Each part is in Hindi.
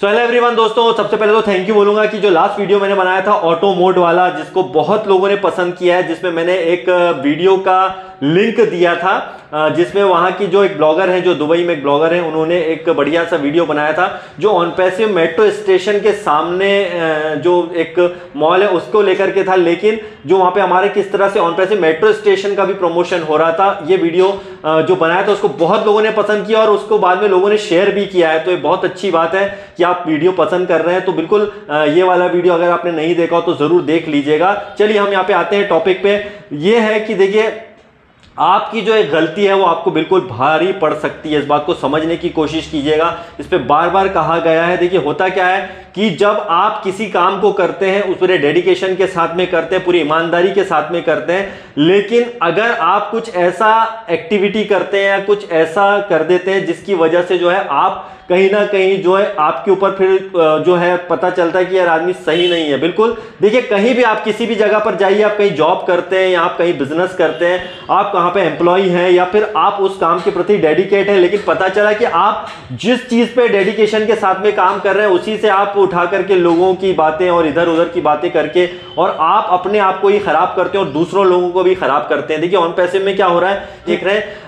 सो हेलो एवरीवन दोस्तों, सबसे पहले तो थैंक यू बोलूँगा कि जो लास्ट वीडियो मैंने बनाया था ऑटो मोड वाला, जिसको बहुत लोगों ने पसंद किया है, जिसमें मैंने एक वीडियो का लिंक दिया था जिसमें वहाँ की जो एक ब्लॉगर है, जो दुबई में एक ब्लॉगर है, उन्होंने एक बढ़िया सा वीडियो बनाया था, जो ऑन मेट्रो स्टेशन के सामने जो एक मॉल है, उसको लेकर के था। लेकिन जो वहाँ पे हमारे किस तरह से ऑन मेट्रो स्टेशन का भी प्रमोशन हो रहा था, ये वीडियो जो बनाया था, उसको बहुत लोगों ने पसंद किया और उसको बाद में लोगों ने शेयर भी किया है। तो ये बहुत अच्छी बात है कि आप वीडियो पसंद कर रहे हैं। तो बिल्कुल ये वाला वीडियो अगर आपने नहीं देखा हो तो ज़रूर देख लीजिएगा। चलिए, हम यहाँ पे आते हैं टॉपिक पे। ये है कि देखिए आपकी जो एक गलती है वो आपको बिल्कुल भारी पड़ सकती है। इस बात को समझने की कोशिश कीजिएगा। इस पर बार बार कहा गया है। देखिए, होता क्या है? कि जब आप किसी काम को करते हैं, उस पूरे डेडिकेशन के साथ में करते हैं, पूरी ईमानदारी के साथ में करते हैं, लेकिन अगर आप कुछ ऐसा एक्टिविटी करते हैं या कुछ ऐसा कर देते हैं, जिसकी वजह से जो है आप कहीं ना कहीं जो है आपके ऊपर फिर जो है पता चलता है कि यार आदमी सही नहीं है। बिल्कुल, देखिए, कहीं भी आप किसी भी जगह पर जाइए, आप कहीं जॉब करते हैं या आप कहीं बिज़नेस करते हैं, आप कहाँ पे एम्प्लॉय हैं या फिर आप उस काम के प्रति डेडिकेट हैं, लेकिन पता चला कि आप जिस चीज़ पे डेडिकेशन के साथ में काम कर रहे हैं, उसी से आप उठा करके लोगों की बातें और इधर उधर की बातें करके और आप अपने आप को ही खराब करते हैं और दूसरों लोगों को भी खराब करते हैं। देखिए ऑन पैसे में क्या हो रहा है? देख रहे हैं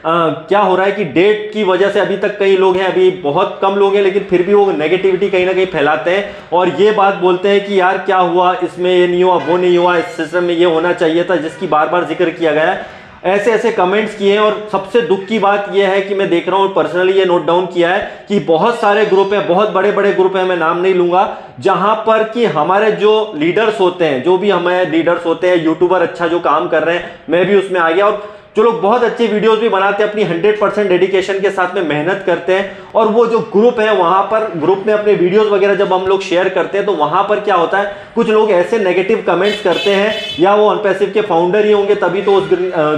क्या हो रहा है कि डेट की वजह से अभी तक कई लोग हैं, अभी बहुत कम लोग हैं, लेकिन फिर भी वो नेगेटिविटी कहीं ना कहीं फैलाते हैं। और ये बात बोलते हैं कि यार, क्या हुआ? इसमें ये नहीं हुआ, वो नहीं हुआ, इस सिस्टम में ये होना चाहिए था, जिसकी बार बार ज़िक्र किया गया है। ऐसे ऐसे कमेंट्स किए हैं और सबसे दुख की बात यह है कि मैं देख रहा हूँ पर्सनली ये नोट डाउन किया है कि बहुत सारे ग्रुप हैं, बहुत बड़े बड़े ग्रुप हैं, मैं नाम नहीं लूँगा, जहाँ पर कि हमारे जो लीडर्स होते हैं, जो भी हमारे लीडर्स होते हैं यूट्यूबर अच्छा जो काम कर रहे हैं, मैं भी उसमें आ गया और जो लोग बहुत अच्छी वीडियोस भी बनाते हैं, अपनी 100 परसेंट डेडिकेशन के साथ में मेहनत करते हैं, और वो जो ग्रुप है, वहाँ पर ग्रुप में अपने वीडियोस वगैरह जब हम लोग शेयर करते हैं तो वहाँ पर क्या होता है, कुछ लोग ऐसे नेगेटिव कमेंट्स करते हैं, या वो अनपैसिव के फाउंडर ही होंगे, तभी तो उस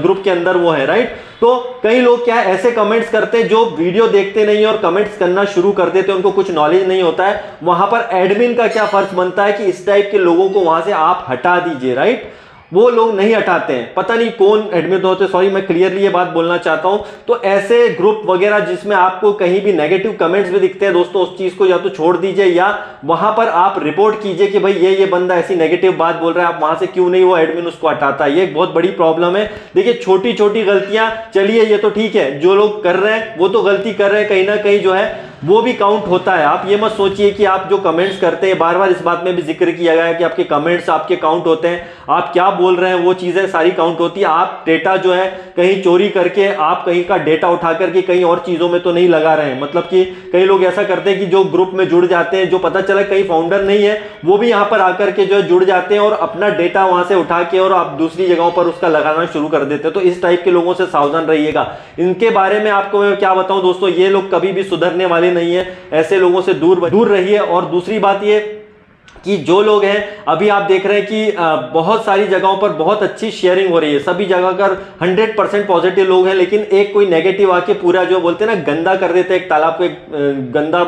ग्रुप के अंदर वो है राइट तो कई लोग क्या ऐसे कमेंट्स करते हैं, जो वीडियो देखते नहीं और कमेंट्स करना शुरू कर देते हैं, उनको कुछ नॉलेज नहीं होता है, वहाँ पर एडमिन का क्या फ़र्ज़ बनता है कि इस टाइप के लोगों को वहाँ से आप हटा दीजिए राइट वो लोग नहीं हटाते हैं। पता नहीं कौन एडमिट होते सॉरी मैं क्लियरली ये बात बोलना चाहता हूँ। तो ऐसे ग्रुप वगैरह जिसमें आपको कहीं भी नेगेटिव कमेंट्स भी दिखते हैं, दोस्तों, उस चीज़ को या तो छोड़ दीजिए या वहाँ पर आप रिपोर्ट कीजिए कि भाई ये ये बंदा ऐसी नेगेटिव बात बोल रहा है, आप वहाँ से क्यों नहीं वो एडमिन उसको हटाता है? ये एक बहुत बड़ी प्रॉब्लम है। देखिए छोटी छोटी गलतियाँ, चलिए ये तो ठीक है, जो लोग कर रहे हैं, वो तो गलती कर रहे हैं, कहीं ना कहीं जो है वो भी काउंट होता है। आप ये मत सोचिए कि आप जो कमेंट्स करते हैं बार बार इस बात में भी ज़िक्र किया गया है कि आपके कमेंट्स आपके काउंट होते हैं। आप क्या बोल रहे हैं, वो चीज़ें सारी काउंट होती है। आप डेटा जो है कहीं चोरी करके, आप कहीं का डेटा उठा करके कहीं और चीज़ों में तो नहीं लगा रहे हैं। मतलब कि कई लोग ऐसा करते हैं कि जो ग्रुप में जुड़ जाते हैं, जो पता चला कहीं फाउंडर नहीं है, वो भी यहाँ पर आकर के जो है जुड़ जाते हैं और अपना डेटा वहाँ से उठा के और आप दूसरी जगहों पर उसका लगाना शुरू कर देते हैं। तो इस टाइप के लोगों से सावधान रहिएगा। इनके बारे में आपको मैं क्या बताऊँ दोस्तों, ये लोग कभी भी सुधरने वाले नहीं है, ऐसे लोगों से दूर दूर रहिए। और दूसरी बात ये कि जो लोग हैं, अभी आप देख रहे हैं कि बहुत सारी जगहों पर बहुत अच्छी शेयरिंग हो रही है। सभी जगह कर 100 परसेंट पॉजिटिव लोग हैं, लेकिन एक कोई नेगेटिव आके पूरा जो बोलते हैं ना, गंदा कर देते हैं। एक तालाब को एक गंदा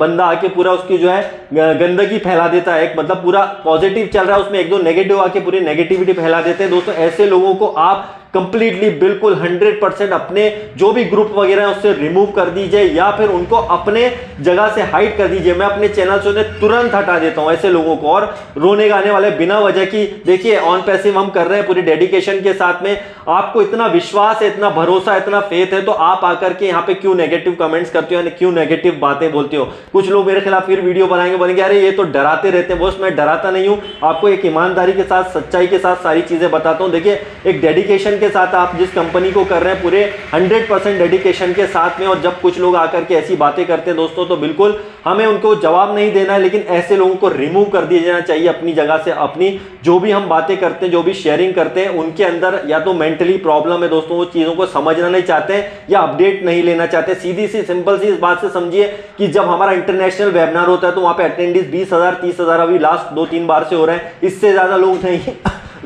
बंदा आके पूरा उसकी जो है गंदगी फैला देता है। एक मतलब पूरा पॉजिटिव चल रहा है, उसमें एक दो नेगेटिव आके पूरी नेगेटिविटी फैला देते हैं। दोस्तों, ऐसे लोगों को आप कंप्लीटली बिल्कुल 100 परसेंट अपने जो भी ग्रुप वगैरह है, उससे रिमूव कर दीजिए या फिर उनको अपने जगह से हाइड कर दीजिए। मैं अपने चैनल से उन्हें तुरंत हटा देता हूँ ऐसे लोगों को। और रोने गाने वाले बिना वजह की, देखिए ऑन पैसिव हम कर रहे हैं पूरी डेडिकेशन के साथ में। आपको इतना विश्वास है, इतना भरोसा, इतना फेथ है तो आप आकर के यहाँ पे क्यों नेगेटिव कमेंट्स करते हो? क्यों नेगेटिव बातें बोलते हो? कुछ लोग मेरे खिलाफ फिर वीडियो बनाएँगे, बोलेंगे, अरे, ये तो डराते रहते हैं। बॉस मैं डराता नहीं हूँ। आपको एक ईमानदारी के साथ, सच्चाई के साथ सारी चीज़ें बताता हूँ। देखिए, एक डेडिकेशन के साथ आप जिस कंपनी को कर रहे हैं, पूरे 100 परसेंट डेडिकेशन के साथ में और जब कुछ लोग आकर के ऐसी बातें करते हैं दोस्तों तो बिल्कुल हमें उनको जवाब नहीं देना है, लेकिन ऐसे लोगों को रिमूव कर दिया जाना चाहिए अपनी जगह से, अपनी जो भी हम बातें करते हैं, जो भी शेयरिंग करते हैं, उनके अंदर या तो मेंटली प्रॉब्लम है दोस्तों वो चीज़ों को समझना नहीं चाहते या अपडेट नहीं लेना चाहते सीधी सी सिंपल सी इस बात से समझिए कि जब हमारा इंटरनेशनल वेबिनार होता है तो वहाँ पे अटेंडेंस बीस हज़ार, तीस हज़ार, अभी लास्ट दो तीन बार से हो रहे हैं, इससे ज़्यादा लोग नहीं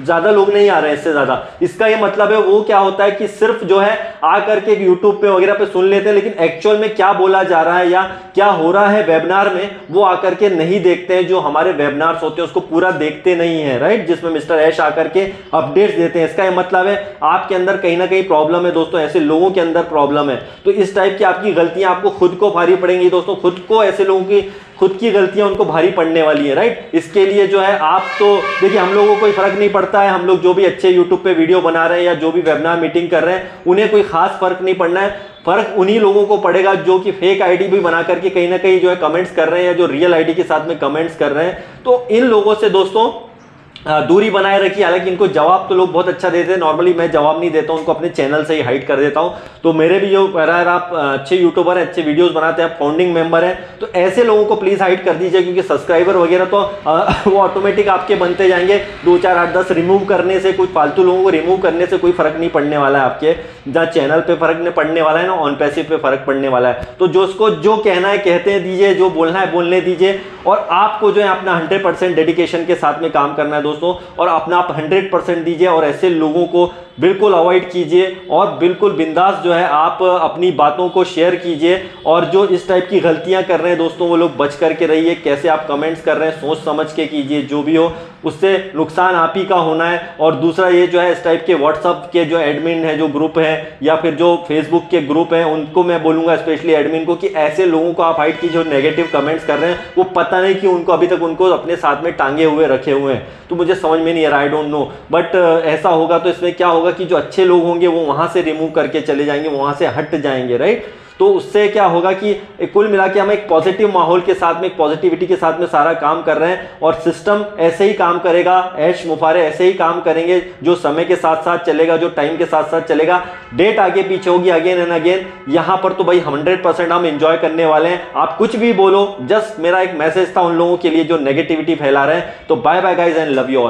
ज़्यादा लोग नहीं आ रहे हैं इससे ज़्यादा। इसका ये मतलब है, वो क्या होता है कि सिर्फ़ जो है, आकर के यूट्यूब पे वगैरह पे सुन लेते हैं, लेकिन एक्चुअल में क्या बोला जा रहा है या क्या हो रहा है वेबिनार में, वो आकर के नहीं देखते हैं, जो हमारे वेबिनार्स होते हैं, उसको पूरा देखते नहीं है राइट जिसमें मिस्टर ऐश आकर के अपडेट्स देते हैं। इसका ये मतलब है, आपके अंदर कहीं ना कहीं प्रॉब्लम है दोस्तों, ऐसे लोगों के अंदर प्रॉब्लम है। तो इस टाइप की आपकी गलतियाँ आपको खुद को भारी पड़ेंगी दोस्तों, खुद को ऐसे लोगों की खुद की गलतियाँ उनको भारी पड़ने वाली है राइट इसके लिए जो है आप तो देखिए, हम लोगों को कोई फ़र्क नहीं पड़ता है, हम लोग जो भी अच्छे यूट्यूब पे वीडियो बना रहे हैं या जो भी वेबिनार मीटिंग कर रहे हैं, उन्हें कोई खास फ़र्क नहीं पड़ना है। फ़र्क उन्हीं लोगों को पड़ेगा जो कि फेक आईडी भी बना करके कहीं ना कहीं जो है कमेंट्स कर रहे हैं या जो रियल आईडी के साथ में कमेंट्स कर रहे हैं। तो इन लोगों से दोस्तों दूरी बनाए रखी। हालाँकि इनको जवाब तो लोग बहुत अच्छा देते हैं। नॉर्मली मैं जवाब नहीं देता हूँ, उनको अपने चैनल से ही हाइड कर देता हूँ। तो मेरे भी जो कह रहा है, आप अच्छे यूट्यूबर हैं, अच्छे वीडियोस बनाते हैं फाउंडिंग मेंबर हैं तो ऐसे लोगों को प्लीज़ हाइड कर दीजिए, क्योंकि सब्सक्राइबर वगैरह तो वो ऑटोमेटिक आपके बनते जाएँगे। दो, चार, आठ, दस रिमूव करने से कुछ फालतू लोगों को रिमूव करने से कोई फ़र्क नहीं पड़ने वाला है आपके। जहाँ चैनल पर फ़र्क नहीं पड़ने वाला है, ना ऑन पैसिव पर फ़र्क पड़ने वाला है। तो जो उसको जो कहना है, कहते दीजिए, जो बोलना है, बोलने दीजिए। और आपको जो है अपना हंड्रेड डेडिकेशन के साथ में काम करना है दोस्तों, और अपना आप हंड्रेड दीजिए और ऐसे लोगों को बिल्कुल अवॉइड कीजिए और बिल्कुल बिंदास जो है आप अपनी बातों को शेयर कीजिए और जो इस टाइप की गलतियाँ कर रहे हैं दोस्तों, वो लोग बच करके रहिए। कैसे आप कमेंट्स कर रहे हैं, सोच समझ के कीजिए, जो भी हो, उससे नुकसान आप ही का होना है। और दूसरा ये जो है, इस टाइप के व्हाट्सअप के जो एडमिन है, जो ग्रुप है, या फिर जो फेसबुक के ग्रुप हैं, उनको मैं बोलूँगा स्पेशली एडमिन को कि ऐसे लोगों को आप हाइट कीजिए जो नेगेटिव कमेंट्स कर रहे हैं। वो पता नहीं कि उनको, अभी तक उनको अपने साथ में टांगे हुए, रखे हुए हैं। तो मुझे समझ में नहीं आ रहा आई डोंट नो बट ऐसा होगा तो इसमें क्या होगा कि जो अच्छे लोग होंगे वो वहाँ से रिमूव करके चले जाएँगे, वहाँ से हट जाएँगे राइट तो उससे क्या होगा कि कुल मिला के हम एक पॉजिटिव माहौल के साथ में, एक पॉजिटिविटी के साथ में सारा काम कर रहे हैं और सिस्टम ऐसे ही काम करेगा, ऐश मुफारे ऐसे ही काम करेंगे जो समय के साथ साथ चलेगा, जो टाइम के साथ साथ चलेगा। डेट आगे पीछे होगी अगेन एंड अगेन यहाँ पर तो भाई हंड्रेड परसेंट हम इंजॉय करने वाले हैं। आप कुछ भी बोलो जस्ट मेरा एक मैसेज था उन लोगों के लिए जो नेगेटिविटी फैला रहे हैं। तो bye bye guys and love you all